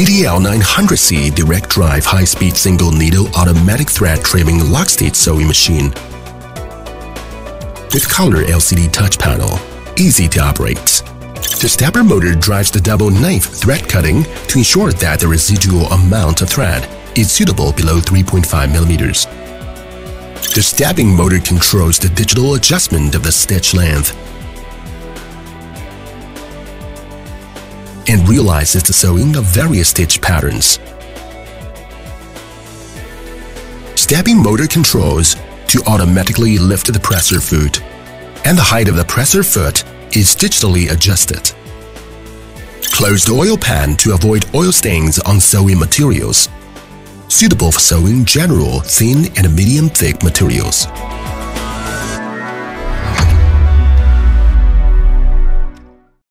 DDL 900C direct drive high-speed single needle automatic thread trimming lock stitch sewing machine. With color LCD touch panel, easy to operate. The stepper motor drives the double knife thread cutting to ensure that the residual amount of thread is suitable below 3.5 millimeters. The stepping motor controls the digital adjustment of the stitch length and realizes the sewing of various stitch patterns. Stepping motor controls to automatically lift the presser foot, and the height of the presser foot is digitally adjusted. Closed oil pan to avoid oil stains on sewing materials. Suitable for sewing general, thin and medium thick materials.